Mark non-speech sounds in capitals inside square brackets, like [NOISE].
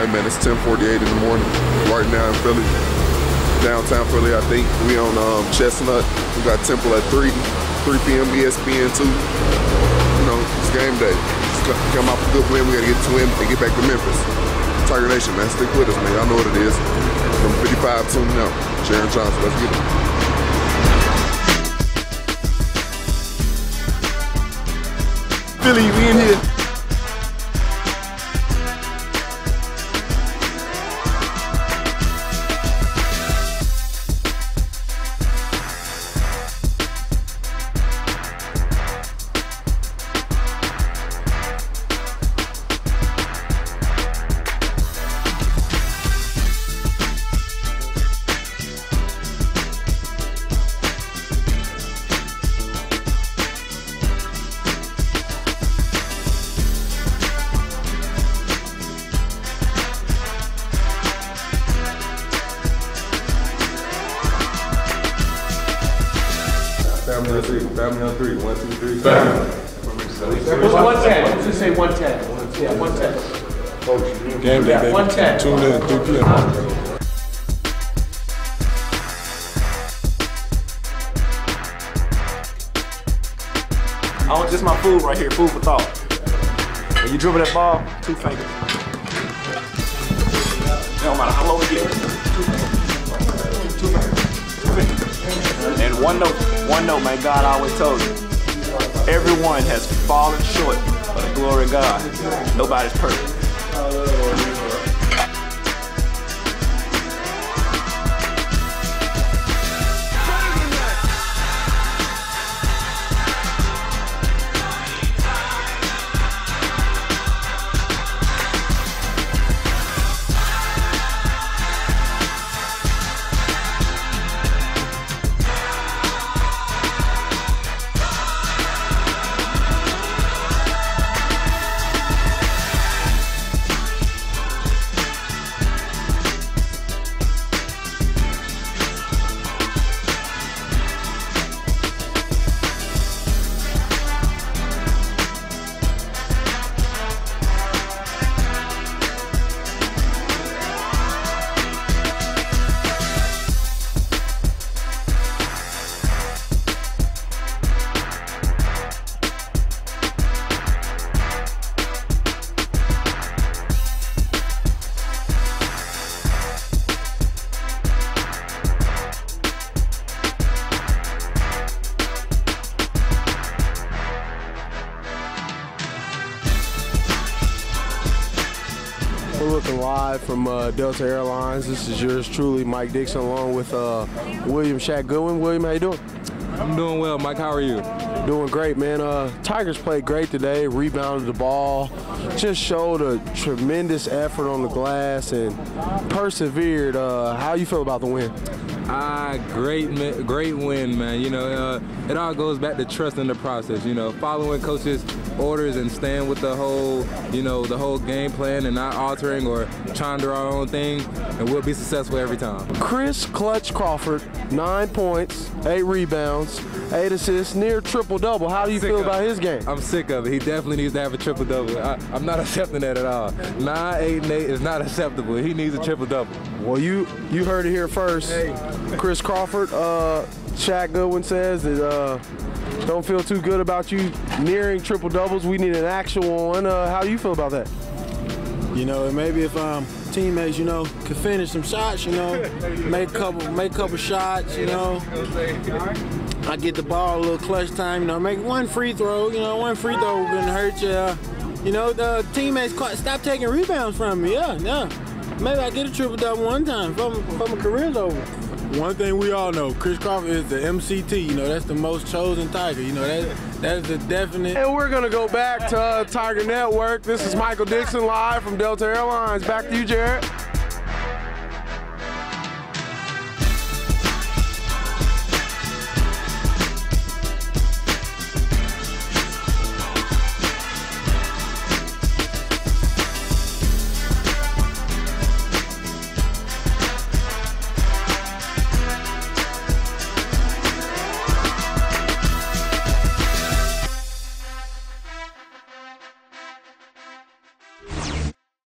Hey man, it's 10:48 in the morning. Right now in Philly, downtown Philly. I think we on um, Chestnut. We got Temple at three, 3 p.m. ESPN two. You know, it's game day. Just come off a good win. We got to get to win and get back to Memphis. Tiger Nation, man, stick with us, man. Y'all know what it is. Number 55 tuning out. Sharon Johnson, let's get it. Philly, we in here. Family on three. Family on three. One, two, three. It was one ten. Let's just say one ten. Yeah, one ten. Game day, baby. 110. Tune in, 3 p.m. I oh, want just my food right here, food for thought. When you dribble that ball, two fingers. It don't matter how low it gets. And one note, one note, my God I always told you. Everyone has fallen short of the glory of God. Nobody's perfect. We're looking live from uh, Delta Airlines. This is yours truly, Mike Dixon, along with uh, William Shaq Goodwin. William, how you doing? I'm doing well, Mike. How are you? Doing great, man. Uh, Tigers played great today, rebounded the ball, just showed a tremendous effort on the glass and persevered. Uh, how you feel about the win? Ah, great, great win, man. You know, uh, it all goes back to trust in the process. You know, following coaches' orders and staying with the whole, you know, the whole game plan and not altering or trying to do our own thing, and we'll be successful every time. Chris Clutch Crawford, nine points, eight rebounds, eight assists, near triple double. How do you Sick feel about it. his game? I'm sick of it. He definitely needs to have a triple double. I'm not [LAUGHS] accepting that at all. Nine, eight, and eight is not acceptable. He needs a triple double. Well, you you heard it here first. Chris Crawford, uh, Shaq Goodwin says that uh, don't feel too good about you nearing triple doubles. We need an actual one. Uh, how do you feel about that? You know, maybe if um, teammates, you know, could finish some shots, you know, make a couple, make a couple shots, you know. I get the ball a little clutch time, you know, make one free throw, you know, one free throw wouldn't hurt you. You know, the teammates stop taking rebounds from me. Yeah, yeah. Maybe I get a triple double one time before, before my career's over. One thing we all know, Chris Crawford is the MCT. You know, that's the most chosen Tiger. You know, that that is a definite. And we're gonna go back to uh, Tiger Network. This is Michael Dixon live from Delta Airlines. Back to you, Jared.